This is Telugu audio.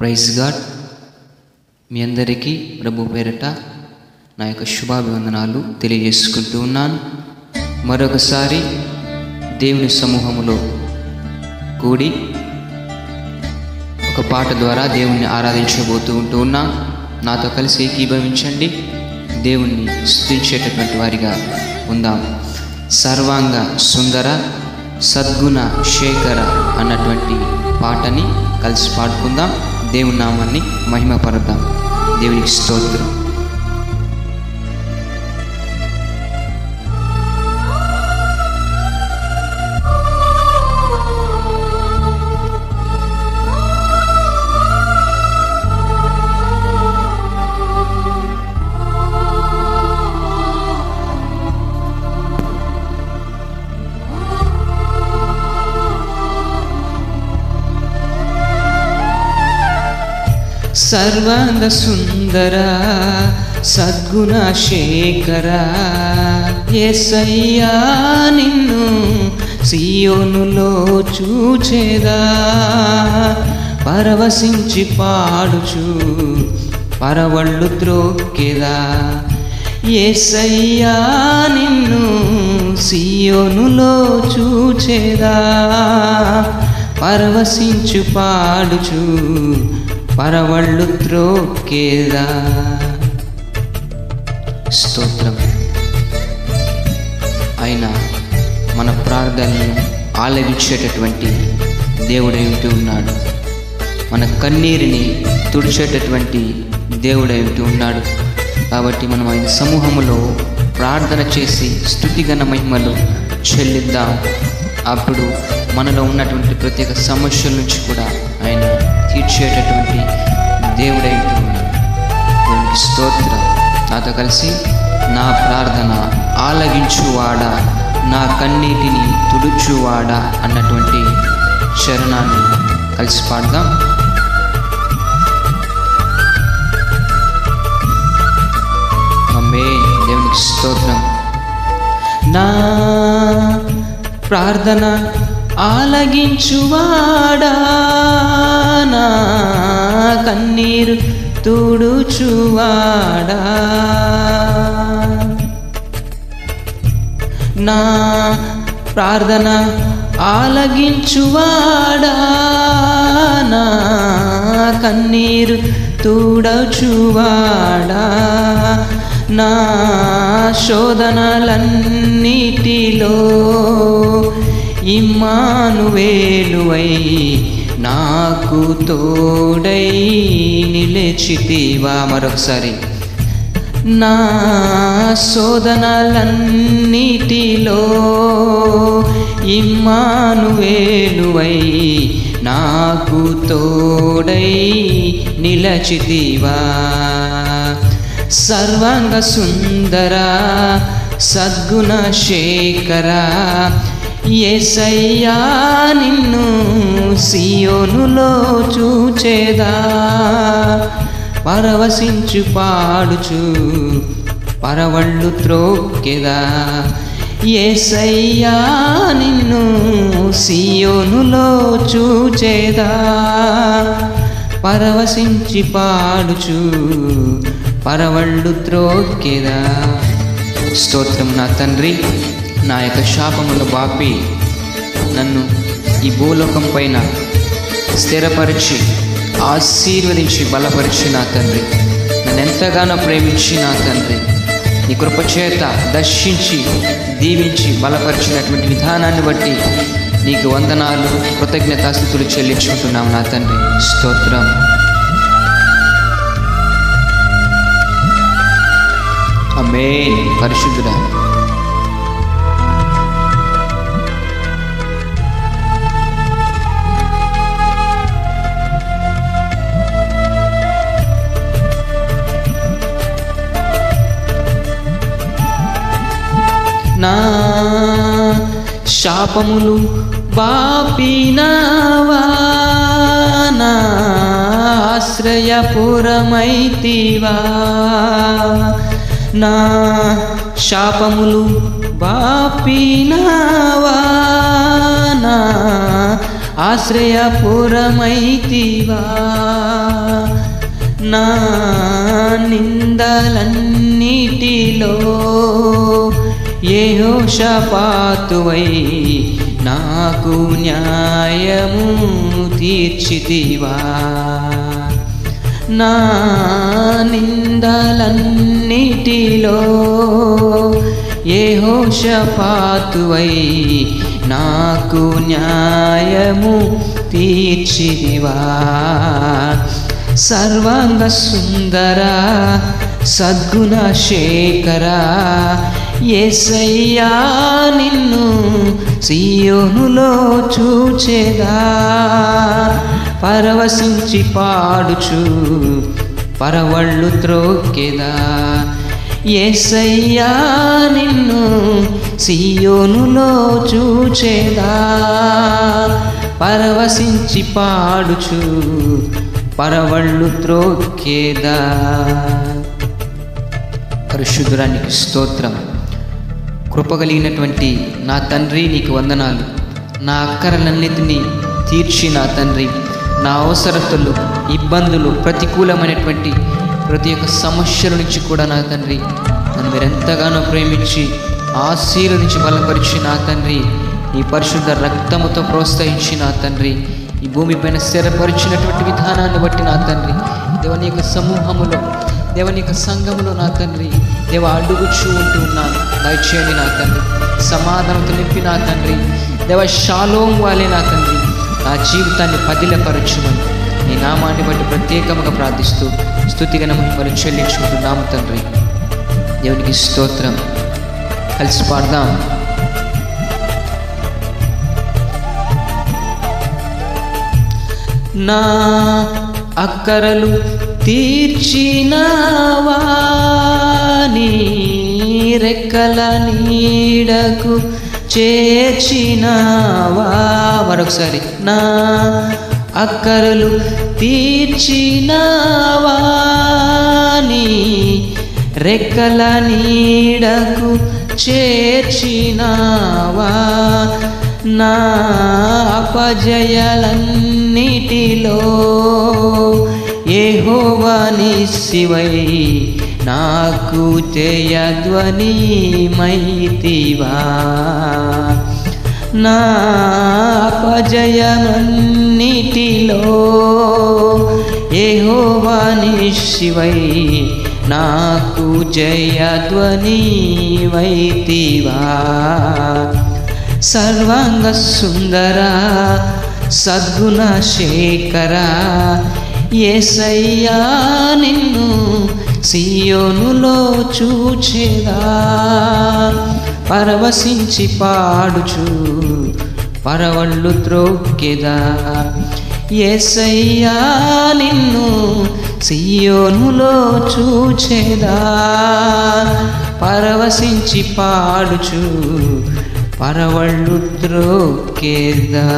ప్రైజ్ గాడ్ మీ అందరికీ ప్రభు పేరట నా యొక్క శుభాభివందనాలు తెలియజేసుకుంటూ ఉన్నాను. మరొకసారి దేవుని సమూహములో కూడి ఒక పాట ద్వారా దేవుణ్ణి ఆరాధించబోతూ ఉంటూ ఉన్నాం. నాతో కలిసి ఏకీభవించండి. దేవుణ్ణి స్థుతించేటటువంటి వారిగా ఉందాం. సర్వాంగ సుందర సద్గుణ శేఖర అన్నటువంటి పాటని కలిసి పాడుకుందాం. దేవుని నామాన్ని మహిమపరుద్దాం. దేవునికి స్తోత్రం. సర్వాంగ సుందర సద్గుణ శేఖర. ఎసయ్యా నిన్ను సియోనులో చూచేదా. పరవశించి పాడుచు పరవళ్ళు త్రోక్కెదా. ఏసయ్యా నిన్ను సియోనులో చూచేదా. పరవశించు పాడుచు పరవళ్ళు త్రోకేదా స్తోత్రం. ఆయన మన ప్రార్థనలను ఆలగించేటటువంటి దేవుడై ఉంటూ ఉన్నాడు? మన కన్నీరిని తుడిచేటటువంటి దేవుడై ఉంటూ ఉన్నాడు? కాబట్టి మనం ఆయన సమూహములో ప్రార్థన చేసి స్థుతిగణ మహిమలు చెల్లిద్దాం. అప్పుడు మనలో ఉన్నటువంటి ప్రత్యేక సమస్యల నుంచి కూడా ఆయన తీర్చేటటువంటి దేవుడై ఉన్నాడు దేవునికి స్తోత్రం. నాతో కలిసి నా ప్రార్థన ఆలగించువాడా నా కన్నీటిని తుడుచువాడా అన్నటువంటి చరణాన్ని కలిసి పాడదాం. అమ్మే దేవునికి స్తోత్రం. నా ప్రార్థన ఆలగించువాడా? నా కన్నీరు తుడుచువాడా? నా ప్రార్థన ఆలగించువాడా? నా కన్నీరు తుడచువాడా? నా శోధనలన్నిటిలో ఇమ్మానువేలువై నాకు తోడై నిలిచితివా మరొకసారి. నా శోధనలన్నిటిలో ఇమ్మానువేలువై నాకు తోడై నిలచితివా. సర్వాంగ సుందర సద్గుణ శేఖరా ఏసయ్యా నిన్ను సియోనులో చూచేదా? పరవశించు పాడుచు పరవళ్ళు త్రోక్కెదా? ఏసయ్యా నిన్ను సియోనులో చూచేదా? పరవశించి పాడుచు పరవళ్ళు త్రోక్కెదా? స్తోత్రం నా తండ్రి. నా యొక్క శాపములు బాపి నన్ను ఈ భూలోకం పైన స్థిరపరిచి ఆశీర్వదించి బలపరిచి నా తండ్రి. నన్ను ఎంతగానో ప్రేమించి నా తండ్రి. నీ కృపచేత దర్శించి దీవించి బలపరిచినటువంటి విధానాన్ని బట్టి నీకు వందనాలు కృతజ్ఞతాస్థుతులు చెల్లించుకుంటున్నాం నా తండ్రి. స్తోత్రం. అమే పరిశుద్ధుడా నా శాపములు బాపినవా? నా ఆశ్రయపురమైతివా? నా శాపములు బాపినవా? నా ఆశ్రయపురమైతివా? నా నిందలన్నిటిలో ఏహోషపాతువై నాకు న్యాయము తీర్చితివా నా నిందలన్నిటిలో ఏహోషపాతువై నాకు న్యాయము తీర్చిదివా సర్వాంగ సుందర సద్గుణ శేఖర ఏసయ్యా నిన్ను సియోనులో చూచేదా? పరవశించి పాడుచు పరవళ్ళు త్రోక్కెదా? ఏసయ్యా నిన్ను సియోనులో చూచేదా? పరవశించి పాడుచు పరవళ్ళు త్రోక్కేదా? పరిశుద్ధురానికి స్తోత్రం కృపగలిగినటువంటి నా తండ్రి నీకు వందనాలు. నా అక్కరలన్నిటినీ తీర్చి నా తండ్రి. నా అవసరతలు ఇబ్బందులు ప్రతికూలమైనటువంటి ప్రతి ఒక్క సమస్యల నుంచి కూడా నా తండ్రి నన్ను మీరు ఎంతగానో ప్రేమించి ఆశీర్వదించి బలపరిచి నా తండ్రి ఈ పరిశుద్ధ రక్తముతో ప్రోత్సహించి నా తండ్రి ఈ భూమిపైన స్థిరపరిచినటువంటి విధానాన్ని బట్టి నా తండ్రి. దేవుని యొక్క సమూహములో దేవుని యొక్క సంఘంలో నా తండ్రి దేవ అడుగుచూ ఉంటూ ఉన్నాను. దయచేయండి నా తండ్రి. సమాధానంతో నింపి నా తండ్రి. దేవ షాలోం వాలే నా తండ్రి. నా జీవితాన్ని పదిలపరచుమని నీ నామాన్ని బట్టి ప్రత్యేకంగా ప్రార్థిస్తూ స్థుతిగా మనం చెల్లించుకుంటున్నాము తండ్రి. దేవునికి స్తోత్రం. కలిసి పాడదాం. నా అక్కరలు తీర్చినవా? నీ రెక్కల నీడకు చేర్చినవా? మరొకసారి నా అక్కరలు తీర్చినవా? నీ రెక్కల నీడకు చేర్చినావా? నా అపజయాలన్నిటిలో ఏహోవాని శివై నాకు జయధ్వని మైతివా. నా అపజయమన్నిటిలో ఏహోవాని శివై నాకు జయధ్వని వైతివా సర్వాంగ సుందర సద్గుణ శేఖరా ఏసయ్యా నిన్ను సియోనులో చూచేదా? పరవశించి పాడుచు పరవళ్ళు త్రోక్కెదా? ఏసయ్యా నిన్ను సియోనులో చూచేదా? పరవశించి పాడుచు పరవళ్ళు త్రోక్కేదా?